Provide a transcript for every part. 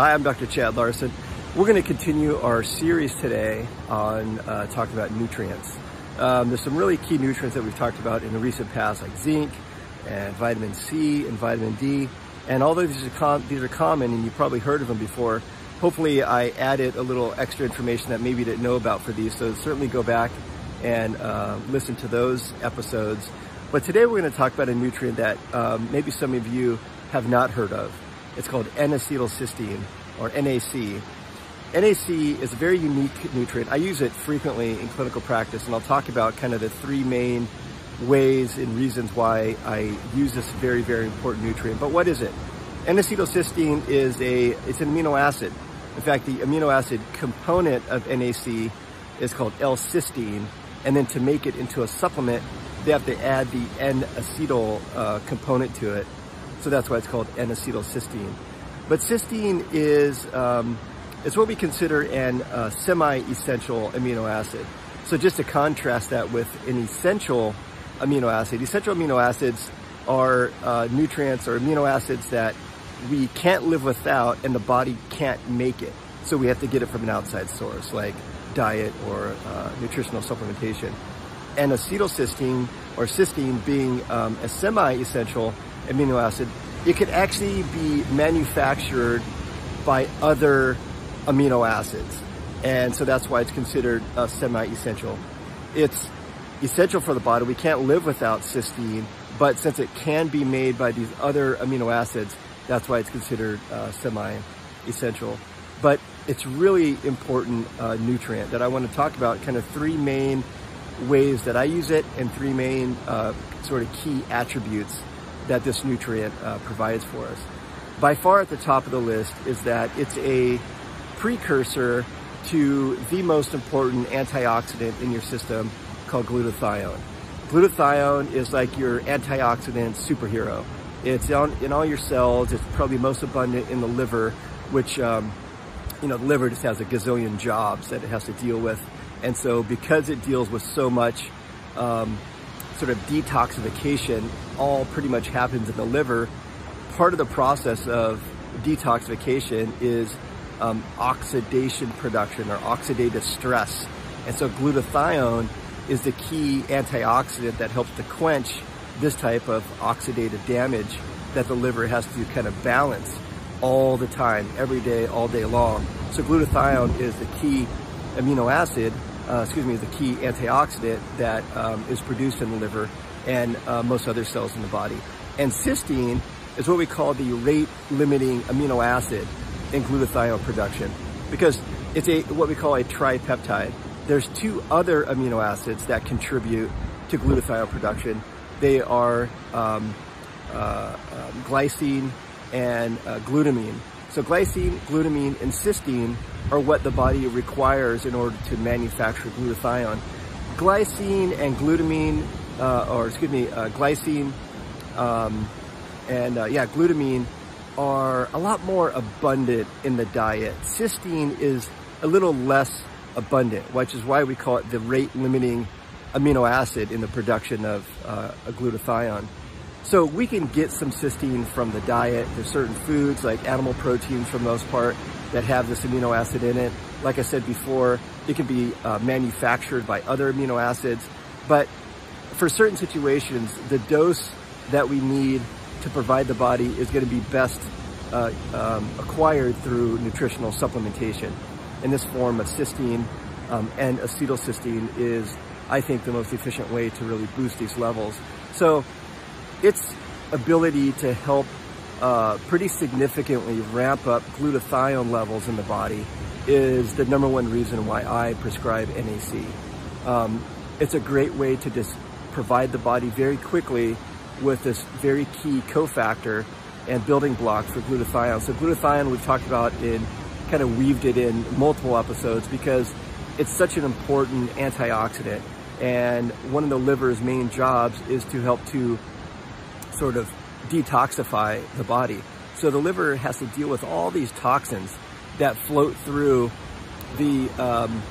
Hi, I'm Dr. Chad Larson. We're going to continue our series today on uh, talking about nutrients. Um, there's some really key nutrients that we've talked about in the recent past, like zinc and vitamin C and vitamin D. And although these are, these are common and you've probably heard of them before, hopefully I added a little extra information that maybe you didn't know about for these. So certainly go back and uh, listen to those episodes. But today we're going to talk about a nutrient that um, maybe some of you have not heard of. It's called N-acetylcysteine or NAC. NAC is a very unique nutrient. I use it frequently in clinical practice and I'll talk about kind of the three main ways and reasons why I use this very, very important nutrient. But what is it? N-acetylcysteine is a, it's an amino acid. In fact, the amino acid component of NAC is called L-cysteine. And then to make it into a supplement, they have to add the N-acetyl uh, component to it. So that's why it's called N-acetylcysteine. But cysteine is, um, it's what we consider an uh, semi-essential amino acid. So just to contrast that with an essential amino acid, essential amino acids are uh, nutrients or amino acids that we can't live without and the body can't make it. So we have to get it from an outside source like diet or uh, nutritional supplementation. N-acetylcysteine or cysteine being um, a semi-essential amino acid, it could actually be manufactured by other amino acids. And so that's why it's considered uh, semi-essential. It's essential for the body. We can't live without cysteine, but since it can be made by these other amino acids, that's why it's considered uh, semi-essential. But it's really important uh, nutrient that I want to talk about, kind of three main ways that I use it and three main uh, sort of key attributes that this nutrient uh, provides for us. By far at the top of the list is that it's a precursor to the most important antioxidant in your system called glutathione. Glutathione is like your antioxidant superhero. It's in all your cells. It's probably most abundant in the liver, which, um, you know, the liver just has a gazillion jobs that it has to deal with. And so because it deals with so much um, sort of detoxification all pretty much happens in the liver. Part of the process of detoxification is um, oxidation production or oxidative stress. And so glutathione is the key antioxidant that helps to quench this type of oxidative damage that the liver has to kind of balance all the time, every day, all day long. So glutathione is the key amino acid uh, excuse me, the key antioxidant that um, is produced in the liver and uh, most other cells in the body. And cysteine is what we call the rate limiting amino acid in glutathione production because it's a what we call a tripeptide. There's two other amino acids that contribute to glutathione production. They are um, uh, um, glycine and uh, glutamine. So glycine, glutamine, and cysteine are what the body requires in order to manufacture glutathione. Glycine and glutamine, uh, or excuse me, uh, glycine um, and uh, yeah, glutamine are a lot more abundant in the diet. Cysteine is a little less abundant, which is why we call it the rate limiting amino acid in the production of uh, a glutathione. So we can get some cysteine from the diet. There's certain foods like animal proteins for the most part that have this amino acid in it. Like I said before, it can be uh, manufactured by other amino acids. But for certain situations, the dose that we need to provide the body is going to be best uh, um, acquired through nutritional supplementation. And this form of cysteine um, N-acetylcysteine is, I think, the most efficient way to really boost these levels. So its ability to help uh, pretty significantly ramp up glutathione levels in the body is the number one reason why I prescribe NAC. Um, it's a great way to just provide the body very quickly with this very key cofactor and building block for glutathione. So glutathione we've talked about in, kind of weaved it in multiple episodes because it's such an important antioxidant. And one of the liver's main jobs is to help to sort of detoxify the body. So the liver has to deal with all these toxins that float through the um,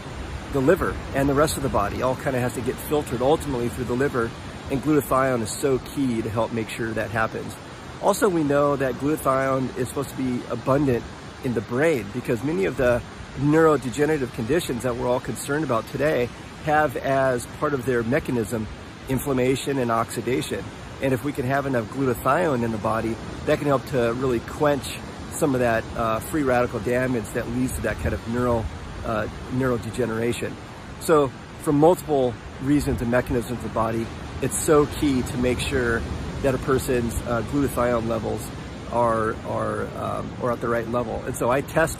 the liver and the rest of the body. All kind of has to get filtered ultimately through the liver, and glutathione is so key to help make sure that happens. Also, we know that glutathione is supposed to be abundant in the brain because many of the neurodegenerative conditions that we're all concerned about today have as part of their mechanism inflammation and oxidation. And if we can have enough glutathione in the body, that can help to really quench some of that uh, free radical damage that leads to that kind of neural, uh, neurodegeneration. So for multiple reasons and mechanisms of the body, it's so key to make sure that a person's uh, glutathione levels are, are, um, are at the right level. And so I test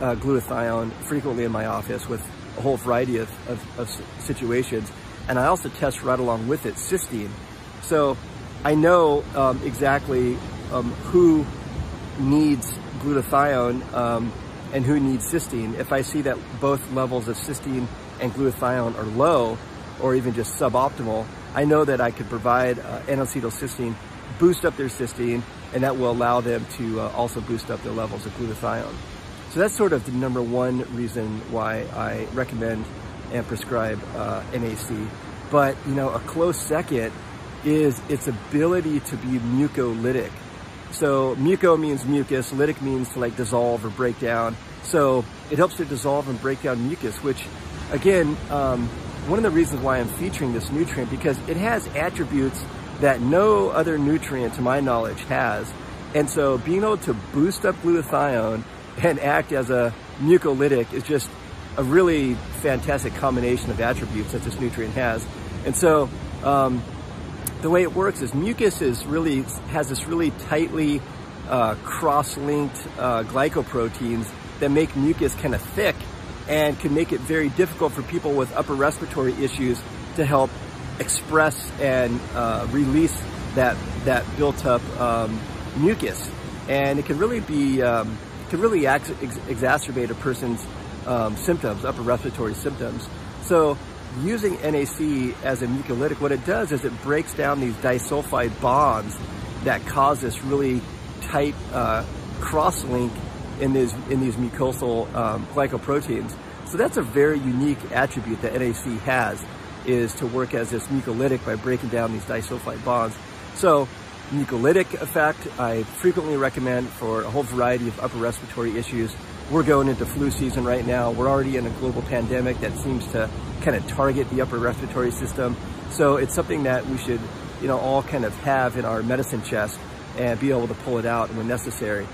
uh, glutathione frequently in my office with a whole variety of, of, of situations. And I also test right along with it cysteine. So I know um, exactly um, who needs glutathione um, and who needs cysteine. If I see that both levels of cysteine and glutathione are low or even just suboptimal, I know that I could provide uh, N-acetylcysteine, boost up their cysteine, and that will allow them to uh, also boost up their levels of glutathione. So that's sort of the number one reason why I recommend and prescribe uh, NAC. But, you know, a close second is its ability to be mucolytic. So muco means mucus, lytic means to like dissolve or break down. So it helps to dissolve and break down mucus, which again, um, one of the reasons why I'm featuring this nutrient because it has attributes that no other nutrient to my knowledge has. And so being able to boost up glutathione and act as a mucolytic is just a really fantastic combination of attributes that this nutrient has. And so um, the way it works is mucus is really has this really tightly uh, cross-linked uh, glycoproteins that make mucus kind of thick and can make it very difficult for people with upper respiratory issues to help express and uh, release that that built up um, mucus, and it can really be um, can really ex exacerbate a person's um, symptoms, upper respiratory symptoms. So using NAC as a mucolytic, what it does is it breaks down these disulfide bonds that cause this really tight uh, cross-link in these, in these mucosal um, glycoproteins. So that's a very unique attribute that NAC has, is to work as this mucolytic by breaking down these disulfide bonds. So mucolytic effect, I frequently recommend for a whole variety of upper respiratory issues. We're going into flu season right now. We're already in a global pandemic that seems to kind of target the upper respiratory system. So it's something that we should, you know, all kind of have in our medicine chest and be able to pull it out when necessary.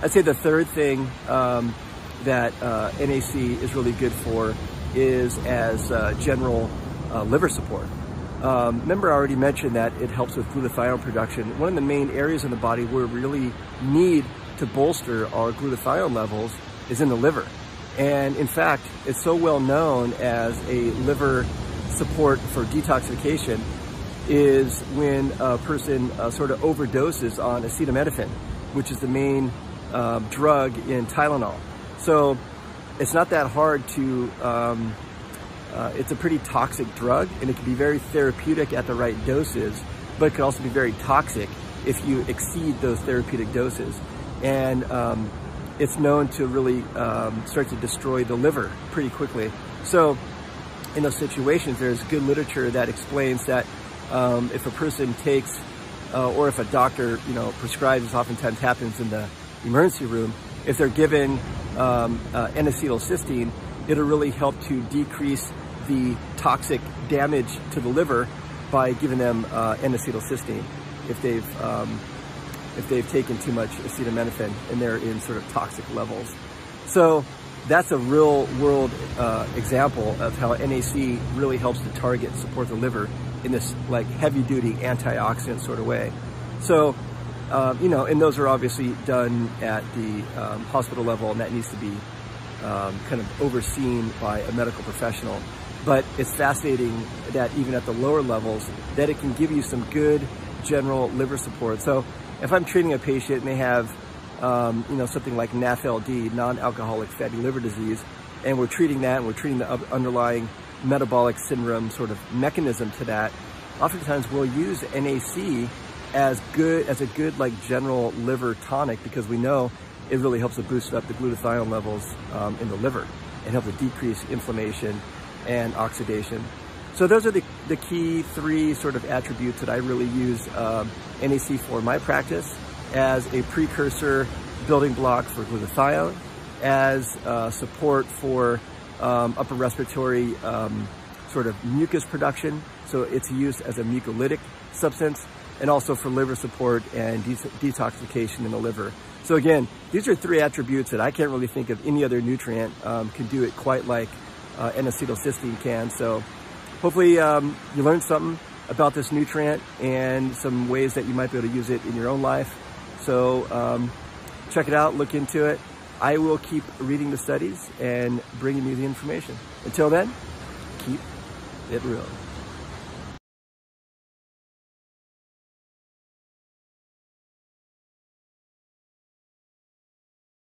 I'd say the third thing um, that uh, NAC is really good for is as uh, general uh, liver support. Um, remember I already mentioned that it helps with glutathione production. One of the main areas in the body where we really need to bolster our glutathione levels is in the liver. And in fact, it's so well known as a liver support for detoxification is when a person uh, sort of overdoses on acetaminophen, which is the main um, drug in Tylenol. So it's not that hard to um, uh, it's a pretty toxic drug and it can be very therapeutic at the right doses, but it can also be very toxic if you exceed those therapeutic doses. And um, it's known to really um, start to destroy the liver pretty quickly. So in those situations, there's good literature that explains that um, if a person takes, uh, or if a doctor, you know, prescribes, this oftentimes happens in the emergency room, if they're given um, uh, N-acetylcysteine, it'll really help to decrease the toxic damage to the liver by giving them uh, N-acetylcysteine if they've um, if they've taken too much acetaminophen and they're in sort of toxic levels. So that's a real world uh, example of how NAC really helps to target support the liver in this like heavy duty antioxidant sort of way. So, uh, you know, and those are obviously done at the um, hospital level and that needs to be um, kind of overseen by a medical professional. But it's fascinating that even at the lower levels, that it can give you some good general liver support. So if I'm treating a patient and they have, um, you know, something like NAFLD, non-alcoholic fatty liver disease, and we're treating that and we're treating the underlying metabolic syndrome sort of mechanism to that, oftentimes we'll use NAC as good as a good like general liver tonic because we know it really helps to boost up the glutathione levels um, in the liver and help to decrease inflammation and oxidation. So those are the, the key three sort of attributes that I really use um, NAC for my practice as a precursor building block for glutathione, as uh, support for um, upper respiratory um, sort of mucus production. So it's used as a mucolytic substance and also for liver support and de detoxification in the liver. So again, these are three attributes that I can't really think of any other nutrient um, can do it quite like uh, N-acetylcysteine can. So hopefully um, you learned something about this nutrient and some ways that you might be able to use it in your own life. So um, check it out, look into it. I will keep reading the studies and bringing you the information. Until then, keep it real.